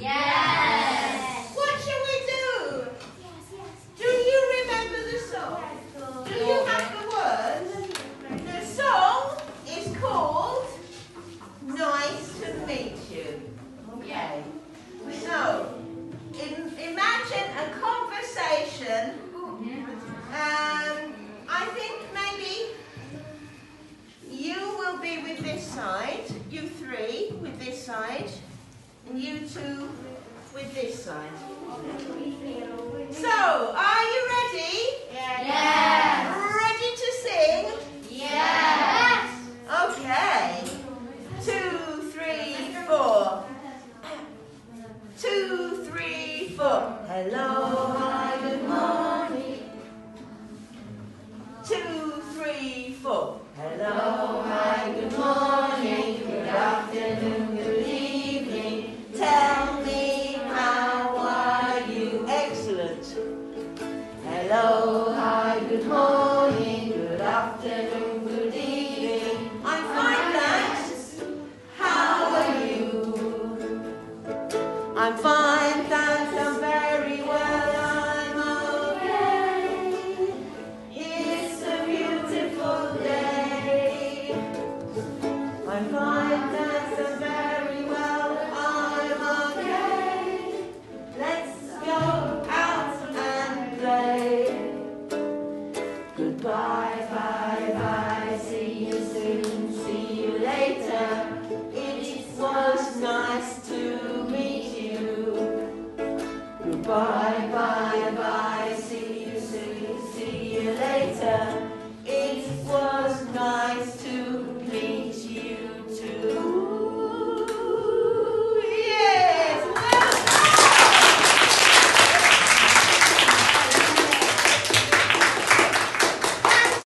Yes. What shall we do? Yes, yes. Do you remember the song? Do you have the words? The song is called Nice to Meet You. Okay. So, im- imagine a conversation. Um, I think maybe you will be with this side, you three with this side, and you two with this side. So, are you ready? Yes. Ready to sing? Yes. Okay. Two, three, four. Two, three, four. Hello, hi, good morning. Two, three, four. Hello, good morning, good afternoon, good evening. I'm fine, thanks. How are you? I'm fine, thanks, Goodbye, bye,